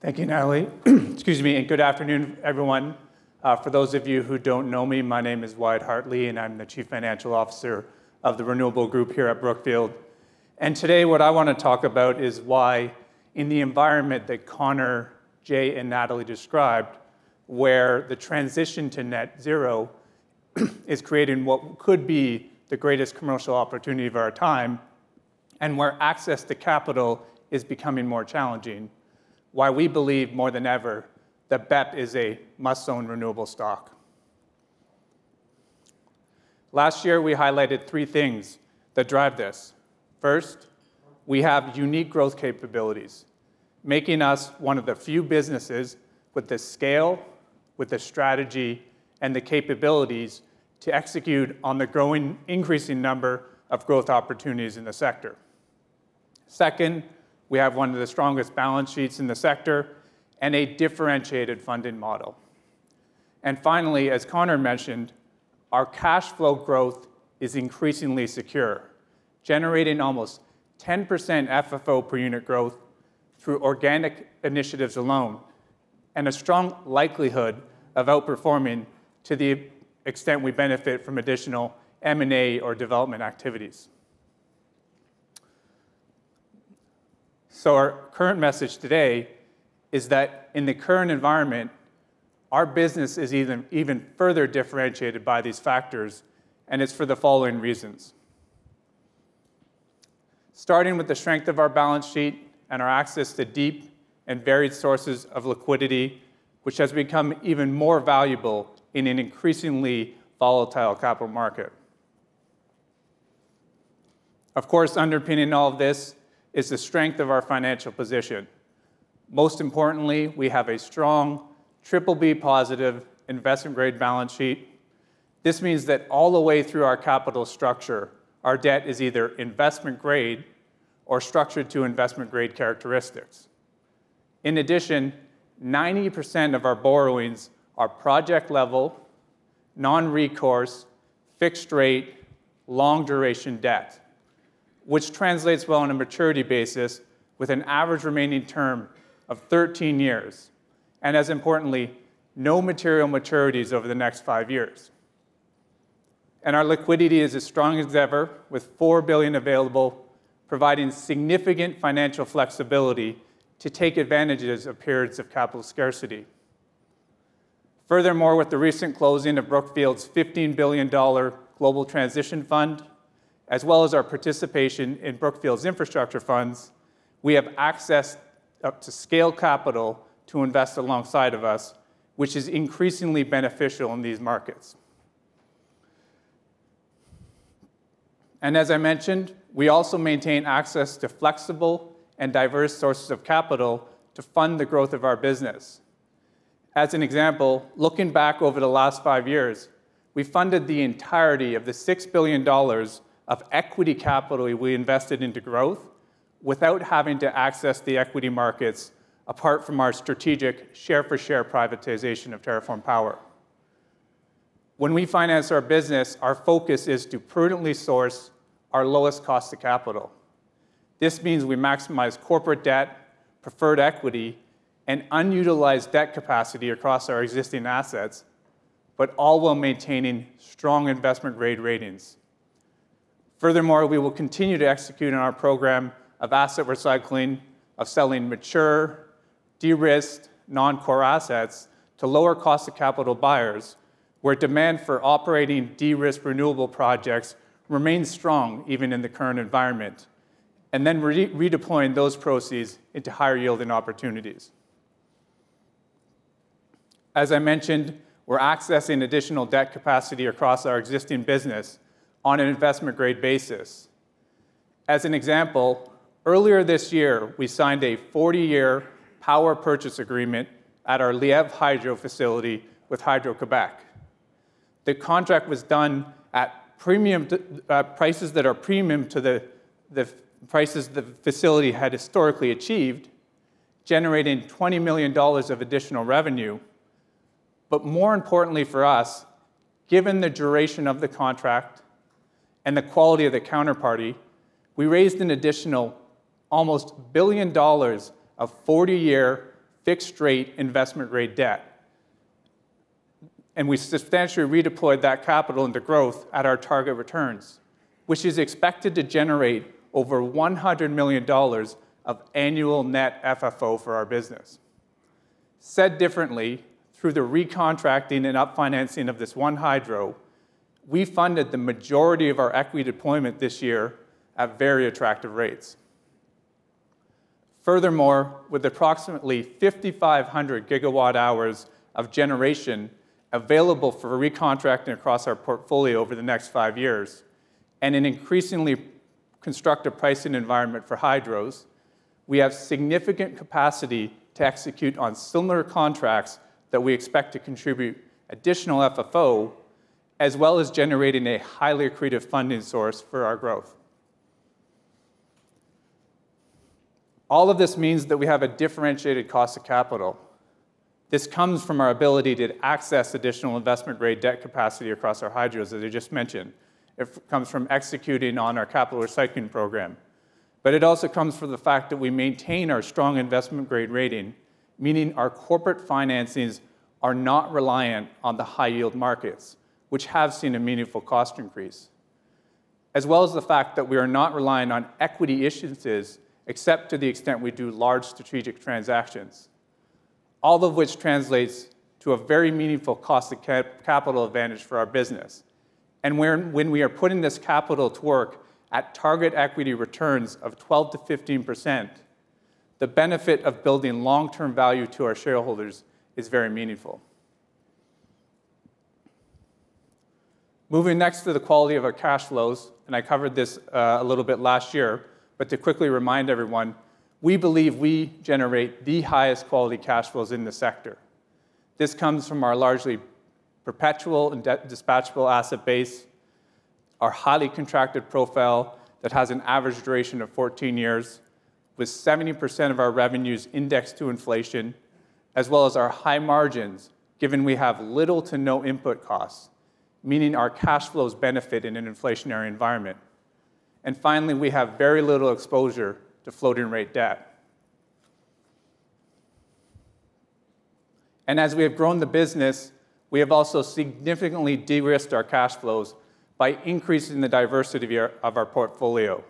Thank you, Natalie. Excuse me, and good afternoon, everyone. Uh, for those of you who don't know me, my name is Wyatt Hartley, and I'm the Chief Financial Officer of the Renewable Group here at Brookfield. And today, what I want to talk about is why, in the environment that Connor, Jay, and Natalie described, where the transition to net zero is creating what could be the greatest commercial opportunity of our time, and where access to capital is becoming more challenging, why we believe more than ever that BEP is a must-own renewable stock. Last year, we highlighted three things that drive this. First, we have unique growth capabilities. making us one of the few businesses with the scale, with the strategy, and the capabilities to execute on the growing, increasing number of growth opportunities in the sector. Second, we have one of the strongest balance sheets in the sector and a differentiated funding model. And finally, as Connor mentioned, our cash flow growth is increasingly secure, generating almost 10% FFO per unit growth through organic initiatives alone, and a strong likelihood of outperforming to the extent we benefit from additional M&A or development activities. So our current message today is that in the current environment, our business is even, even further differentiated by these factors, and it's for the following reasons. Starting with the strength of our balance sheet and our access to deep and varied sources of liquidity, which has become even more valuable in an increasingly volatile capital market. Of course, underpinning all of this is the strength of our financial position. Most importantly, we have a strong triple B positive investment-grade balance sheet. This means that all the way through our capital structure, our debt is either investment grade or structured to investment-grade characteristics. In addition, 90% of our borrowings are project-level, non-recourse, fixed-rate, long-duration debt, which translates well on a maturity basis with an average remaining term of 13 years, and as importantly, no material maturities over the next five years. And our liquidity is as strong as ever, with 4 billion available, providing significant financial flexibility to take advantages of periods of capital scarcity. Furthermore, with the recent closing of Brookfield's $15 billion Global Transition Fund, as well as our participation in Brookfield's infrastructure funds, we have access up to scale capital to invest alongside of us, which is increasingly beneficial in these markets. And as I mentioned, we also maintain access to flexible and diverse sources of capital to fund the growth of our business. As an example, looking back over the last five years, we funded the entirety of the $6 billion of equity capital we invested into growth without having to access the equity markets apart from our strategic share-for-share privatization of TerraForm Power. When we finance our business, our focus is to prudently source our lowest cost of capital. This means we maximize corporate debt, preferred equity, and unutilized debt capacity across our existing assets, but all while maintaining strong investment-grade ratings. Furthermore, we will continue to execute on our program of asset recycling, of selling mature, de-risked, non-core assets to lower cost of capital buyers, where demand for operating de-risked renewable projects remains strong even in the current environment, and then redeploying those proceeds into higher-yielding opportunities. As I mentioned, we're accessing additional debt capacity across our existing business on an investment-grade basis. As an example, earlier this year, we signed a 40-year power purchase agreement at our Lièvre Hydro facility with Hydro-Québec. The contract was done at premium uh, prices that are premium to the prices the facility had historically achieved, generating $20 million of additional revenue. But more importantly for us, given the duration of the contract and the quality of the counterparty, we raised an additional almost $1 billion of 40-year fixed-rate investment-grade debt, and we substantially redeployed that capital into growth at our target returns, which is expected to generate over $100 million of annual net FFO for our business. Said differently, through the recontracting and up-financing of this one hydro, we funded the majority of our equity deployment this year at very attractive rates. Furthermore, with approximately 5,500 gigawatt hours of generation available for recontracting across our portfolio over the next five years, and an increasingly constructive pricing environment for hydros, we have significant capacity to execute on similar contracts that we expect to contribute additional FFO, as well as generating a highly accretive funding source for our growth. All of this means that we have a differentiated cost of capital. This comes from our ability to access additional investment-grade debt capacity across our hydros, as I just mentioned. It comes from executing on our capital recycling program. But it also comes from the fact that we maintain our strong investment-grade rating, meaning our corporate financings are not reliant on the high-yield markets, which have seen a meaningful cost increase, as well as the fact that we are not relying on equity issuances except to the extent we do large strategic transactions, all of which translates to a very meaningful cost of capital advantage for our business. And when we are putting this capital to work at target equity returns of 12 to 15%, the benefit of building long-term value to our shareholders is very meaningful. Moving next to the quality of our cash flows, and I covered this uh, a little bit last year, but to quickly remind everyone, we believe we generate the highest quality cash flows in the sector. This comes from our largely perpetual and dispatchable asset base, our highly contracted profile that has an average duration of 14 years, with 70% of our revenues indexed to inflation, as well as our high margins, given we have little to no input costs, meaning our cash flows benefit in an inflationary environment. And finally, we have very little exposure to floating-rate debt. And as we have grown the business, we have also significantly de-risked our cash flows by increasing the diversity of our portfolio.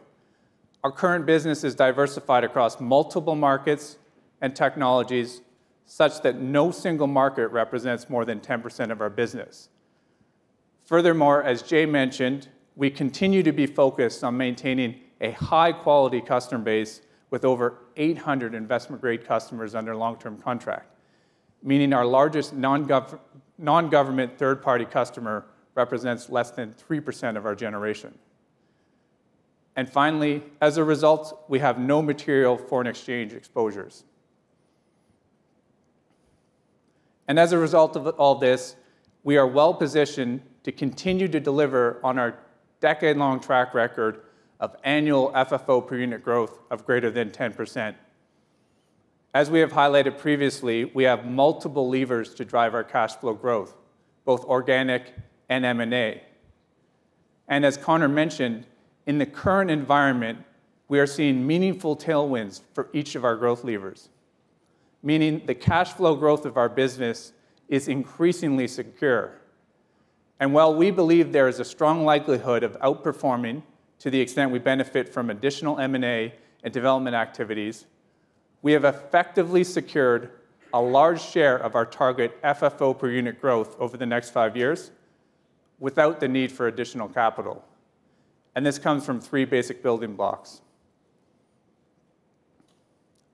Our current business is diversified across multiple markets and technologies such that no single market represents more than 10% of our business. Furthermore, as Jay mentioned, we continue to be focused on maintaining a high-quality customer base with over 800 investment-grade customers under long-term contract, meaning our largest non-government third-party customer represents less than 3% of our generation. And finally, as a result, we have no material foreign exchange exposures. And as a result of all this, we are well-positioned to continue to deliver on our decade-long track record of annual FFO per unit growth of greater than 10%. As we have highlighted previously, we have multiple levers to drive our cash flow growth, both organic and M&A. And as Connor mentioned, in the current environment, we are seeing meaningful tailwinds for each of our growth levers, meaning the cash flow growth of our business is increasingly secure. And while we believe there is a strong likelihood of outperforming to the extent we benefit from additional M&A and development activities, we have effectively secured a large share of our target FFO per unit growth over the next five years without the need for additional capital. And this comes from three basic building blocks.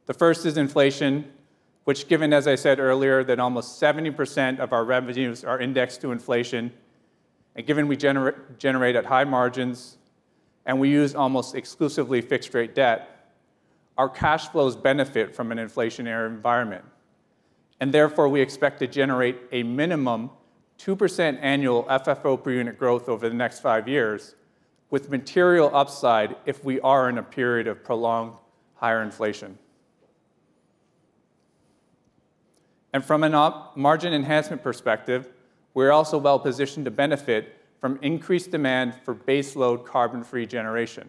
The first is inflation, which, given, as I said earlier, that almost 70% of our revenues are indexed to inflation, and given we generate at high margins and we use almost exclusively fixed-rate debt, our cash flows benefit from an inflationary environment. And therefore, we expect to generate a minimum 2% annual FFO per unit growth over the next five years, with material upside if we are in a period of prolonged higher inflation. And from a margin enhancement perspective, we're also well-positioned to benefit from increased demand for baseload carbon-free generation.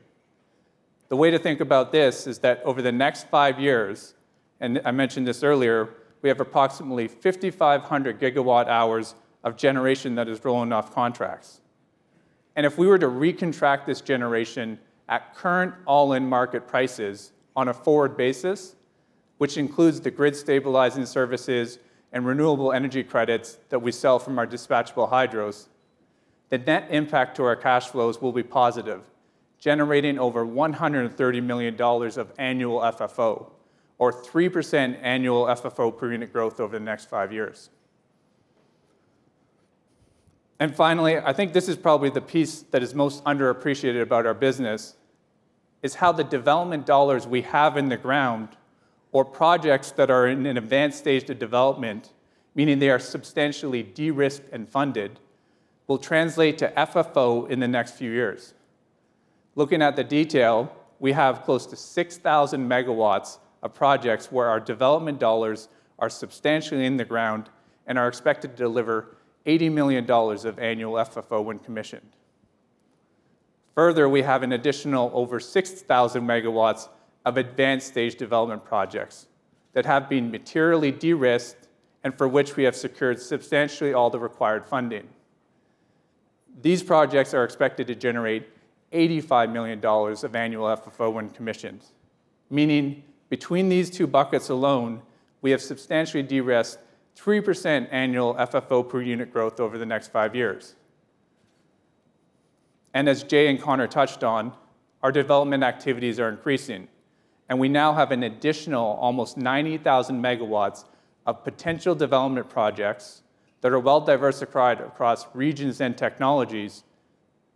The way to think about this is that over the next five years, and I mentioned this earlier, we have approximately 5,500 gigawatt-hours of generation that is rolling off contracts. And if we were to recontract this generation at current all-in market prices on a forward basis, which includes the grid stabilizing services and renewable energy credits that we sell from our dispatchable hydros, the net impact to our cash flows will be positive, generating over $130 million of annual FFO, or 3% annual FFO per unit growth over the next five years. And finally, I think this is probably the piece that is most underappreciated about our business, is how the development dollars we have in the ground or projects that are in an advanced stage of development, meaning they are substantially de-risked and funded, will translate to FFO in the next few years. Looking at the detail, we have close to 6,000 megawatts of projects where our development dollars are substantially in the ground and are expected to deliver $80 million of annual FFO when commissioned. Further, we have an additional over 6,000 megawatts of advanced stage development projects that have been materially de-risked and for which we have secured substantially all the required funding. These projects are expected to generate $85 million of annual FFO when commissioned, meaning between these two buckets alone, we have substantially de-risked 3% annual FFO per unit growth over the next five years. And as Jay and Connor touched on, our development activities are increasing, and we now have an additional almost 90,000 megawatts of potential development projects that are well diversified across regions and technologies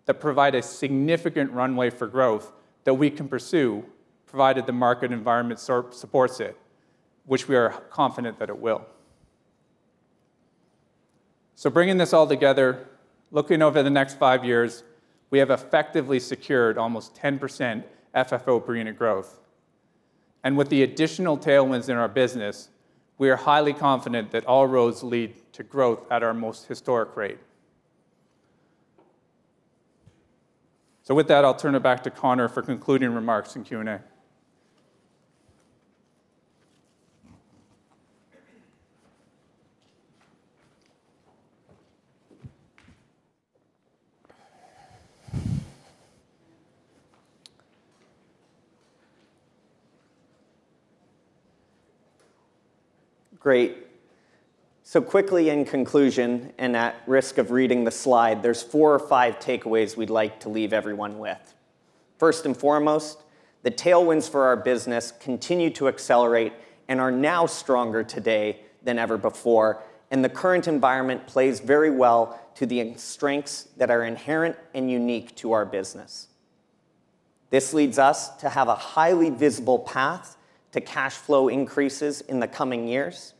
that provide a significant runway for growth that we can pursue, provided the market environment supports it, which we are confident that it will. So bringing this all together, looking over the next five years, we have effectively secured almost 10% FFO per unit growth. And with the additional tailwinds in our business, we are highly confident that all roads lead to growth at our most historic rate. So with that, I'll turn it back to Connor for concluding remarks and Q&A. Great. So quickly in conclusion, and at risk of reading the slide, there's four or five takeaways we'd like to leave everyone with. First and foremost, the tailwinds for our business continue to accelerate and are now stronger today than ever before, and the current environment plays very well to the strengths that are inherent and unique to our business. This leads us to have a highly visible path to cash flow increases in the coming years,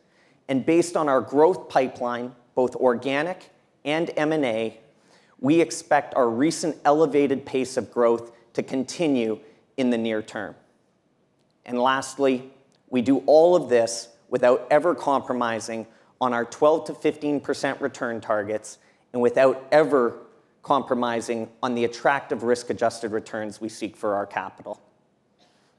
and based on our growth pipeline, both organic and M&A, we expect our recent elevated pace of growth to continue in the near term. And lastly, we do all of this without ever compromising on our 12%-15% return targets and without ever compromising on the attractive risk-adjusted returns we seek for our capital.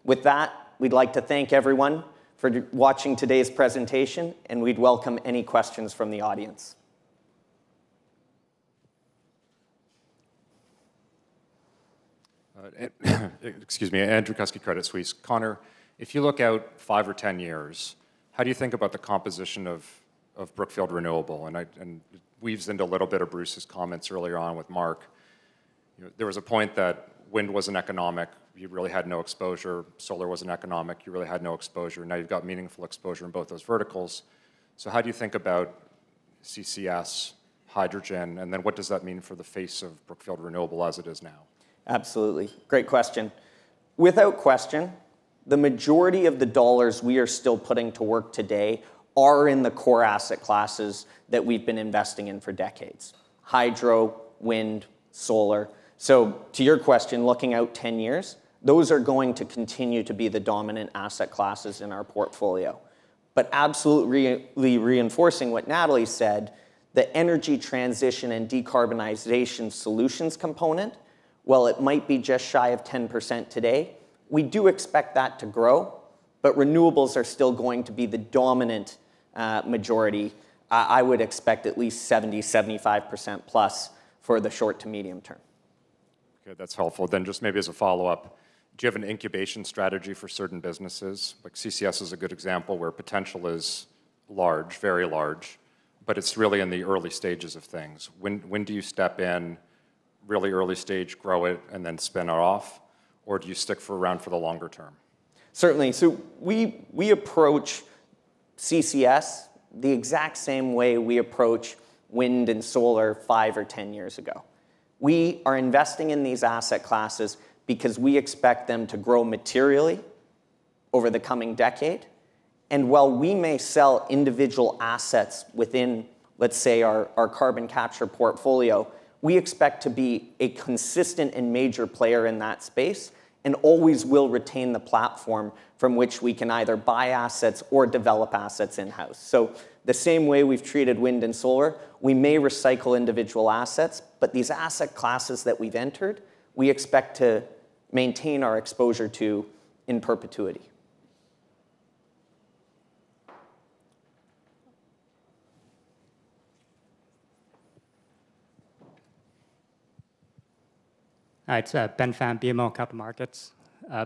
With that, we'd like to thank everyone for watching today's presentation, and we'd welcome any questions from the audience. Uh, excuse me, Andrew Kuske, Credit Suisse. Connor, if you look out five or 10 years, how do you think about the composition of Brookfield Renewable? And it weaves into a little bit of Bruce's comments earlier on with Mark. There was a point that wind wasn't economic. You really had no exposure. Solar wasn't economic. You really had no exposure. Now you've got meaningful exposure in both those verticals. So how do you think about CCS, hydrogen, and then what does that mean for the face of Brookfield Renewable as it is now? Absolutely. Great question. Without question, the majority of the dollars we are still putting to work today are in the core asset classes that we've been investing in for decades: hydro, wind, solar. So to your question, looking out 10 years, those are going to continue to be the dominant asset classes in our portfolio. But absolutely reinforcing what Natalie said, the energy transition and decarbonization solutions component, while it might be just shy of 10% today, we do expect that to grow, but renewables are still going to be the dominant uh, majority. I would expect at least 70%-75% plus for the short to medium term. Okay, that's helpful. Then just maybe as a follow-up, do you have an incubation strategy for certain businesses? Like CCS is a good example where potential is large, very large, but it's really in the early stages of things. When when do you step in, really early stage, grow it, and then spin it off? Or do you stick for around for the longer term? Certainly. So we, we approach CCS the exact same way we approach wind and solar five or 10 years ago. We are investing in these asset classes because we expect them to grow materially over the coming decade. And while we may sell individual assets within, let's say, our, carbon capture portfolio, we expect to be a consistent and major player in that space and always will retain the platform from which we can either buy assets or develop assets in-house. So the same way we've treated wind and solar, we may recycle individual assets, but these asset classes that we've entered, we expect to maintain our exposure to in perpetuity. Hi, it's uh, Ben Pham, BMO Capital Markets. Uh,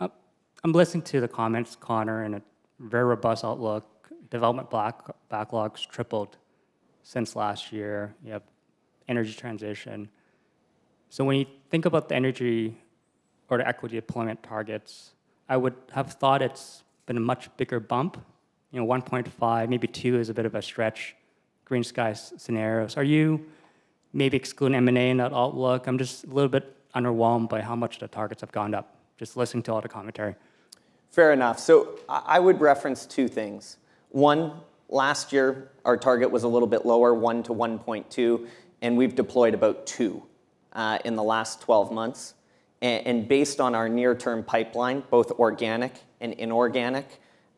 I'm listening to the comments, Connor, and a very robust outlook. Development backlogs tripled since last year. You have energy transition. So when you think about the energy or the equity deployment targets, I would have thought it's been a much bigger bump. You know, 1.5, maybe 2 is a bit of a stretch, green sky scenarios. Are you maybe excluding M&A in that outlook? I'm just a little bit underwhelmed by how much the targets have gone up, just listening to all the commentary. Fair enough. So I would reference two things. One, last year, our target was a little bit lower, 1 to 1.2, and we've deployed about 2 uh, in the last 12 months. And based on our near-term pipeline, both organic and inorganic,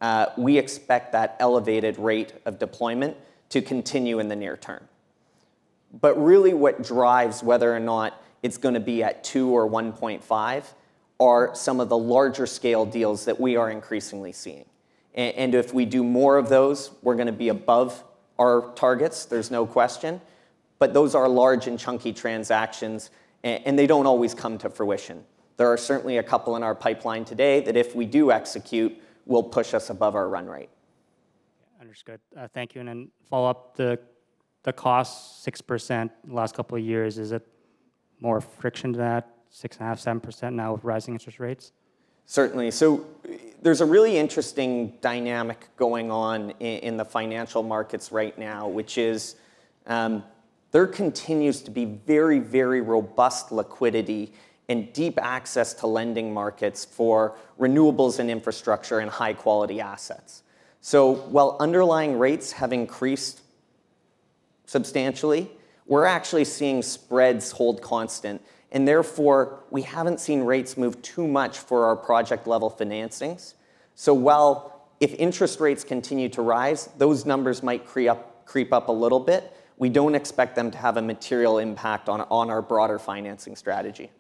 uh, we expect that elevated rate of deployment to continue in the near term. But really, what drives whether or not it's gonna be at 2 or 1.5 are some of the larger scale deals that we are increasingly seeing. And if we do more of those, we're gonna be above our targets, there's no question. But those are large and chunky transactions, and they don't always come to fruition. There are certainly a couple in our pipeline today that if we do execute, will push us above our run rate. Understood. Uh, thank you. And then follow up, the cost, 6% last couple of years, is it more friction to that, 6.5%-7% now with rising interest rates? Certainly. So there's a really interesting dynamic going on in the financial markets right now, which is, um, there continues to be very, very robust liquidity and deep access to lending markets for renewables and infrastructure and high-quality assets. So while underlying rates have increased substantially, we're actually seeing spreads hold constant, and therefore, we haven't seen rates move too much for our project-level financings. So while if interest rates continue to rise, those numbers might creep up a little bit, we don't expect them to have a material impact on on our broader financing strategy.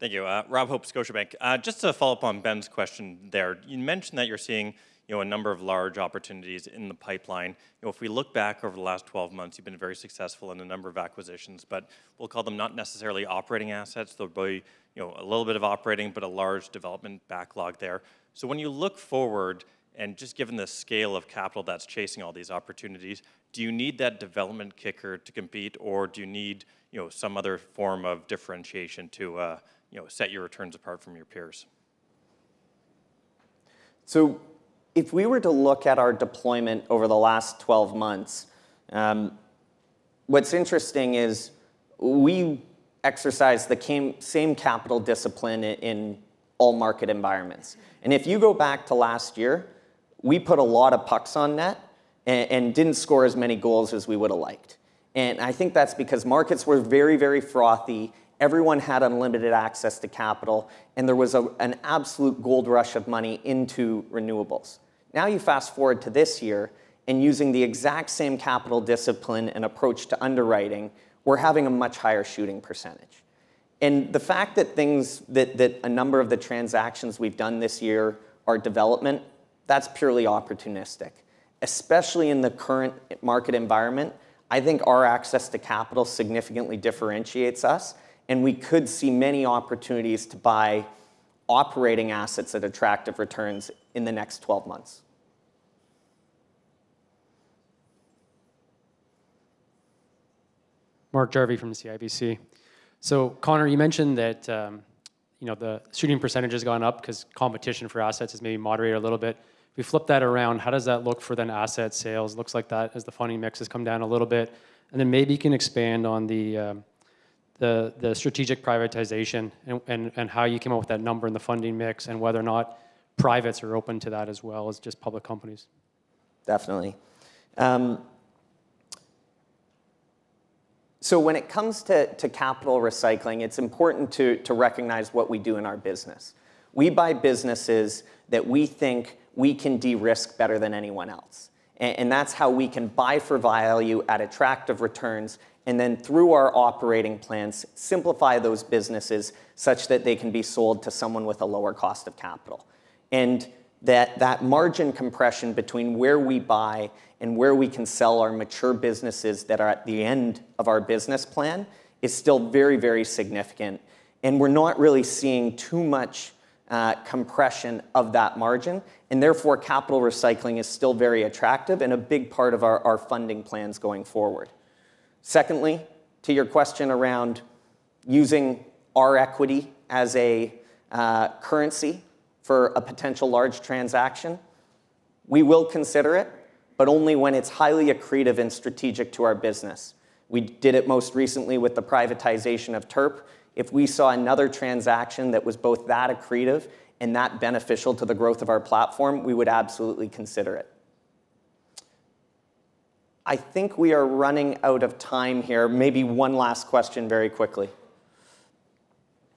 Thank you. Uh, Rob Hope, Scotiabank. Uh, just to follow up on Ben's question there, you mentioned that you're seeing, you know, a number of large opportunities in the pipeline. You know, if we look back over the last 12 months, you've been very successful in a number of acquisitions, but we'll call them not necessarily operating assets. They'll be, you know, a little bit of operating, but a large development backlog there. So when you look forward, and just given the scale of capital that's chasing all these opportunities, do you need that development kicker to compete, or do you need, you know, some other form of differentiation to, uh, you know, set your returns apart from your peers? So if we were to look at our deployment over the last 12 months, um, what's interesting is we exercise the same capital discipline in all market environments. And if you go back to last year, we put a lot of pucks on net and didn't score as many goals as we would've liked. And I think that's because markets were very, very frothy, everyone had unlimited access to capital, and there was an absolute gold rush of money into renewables. Now, you fast-forward to this year, and using the exact same capital discipline and approach to underwriting, we're having a much higher shooting percentage. And the fact that things that, that a number of the transactions we've done this year are development, that's purely opportunistic. Especially in the current market environment, I think our access to capital significantly differentiates us, and we could see many opportunities to buy operating assets at attractive returns in the next 12 months. Mark Jarvi from CIBC. So Connor, you mentioned that, you know, the shooting percentage has gone up because competition for assets has maybe moderated a little bit. If we flip that around, how does that look for then asset sales? Looks like that as the funding mix has come down a little bit. And then maybe you can expand on the, um, the, the strategic privatization and, and, and how you came up with that number in the funding mix and whether or not privates are open to that as well as just public companies. Definitely. Um, so when it comes to, to capital recycling, it's important to, to recognize what we do in our business. We buy businesses that we think we can de-risk better than anyone else. And, and that's how we can buy for value at attractive returns and then through our operating plans, simplify those businesses such that they can be sold to someone with a lower cost of capital. And that, that margin compression between where we buy and where we can sell our mature businesses that are at the end of our business plan is still very, very significant. And we're not really seeing too much uh, compression of that margin, and therefore capital recycling is still very attractive and a big part of our, our funding plans going forward. Secondly, to your question around using our equity as a uh, currency for a potential large transaction, we will consider it, but only when it's highly accretive and strategic to our business. We did it most recently with the privatization of TERP. If we saw another transaction that was both that accretive and that beneficial to the growth of our platform, we would absolutely consider it. I think we are running out of time here. Maybe one last question very quickly.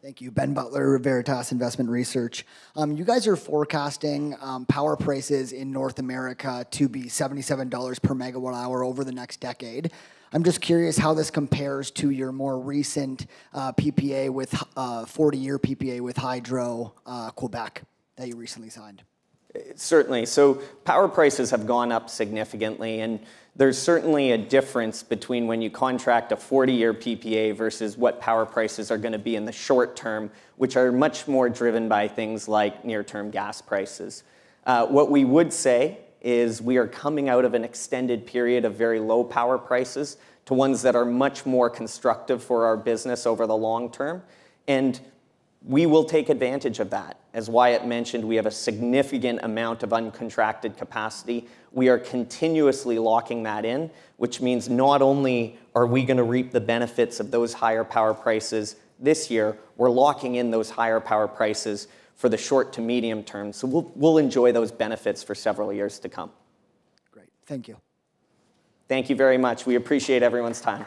Thank you. Ben Butler, Veritas Investment Research. Um, you guys are forecasting um, power prices in North America to be $77 per megawatt hour over the next decade. I'm just curious how this compares to your more recent uh, PPA with 40-year uh, PPA with Hydro uh, Quebec that you recently signed. Certainly. So power prices have gone up significantly, and there's certainly a difference between when you contract a 40-year PPA versus what power prices are going to be in the short term, which are much more driven by things like near-term gas prices. Uh, what we would say is we are coming out of an extended period of very low power prices to ones that are much more constructive for our business over the long term. And we will take advantage of that. As Wyatt mentioned, we have a significant amount of uncontracted capacity. We are continuously locking that in, which means not only are we going to reap the benefits of those higher power prices this year, we're locking in those higher power prices for the short to medium term. So we'll, we'll enjoy those benefits for several years to come. Great. Thank you. Thank you very much. We appreciate everyone's time.